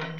oh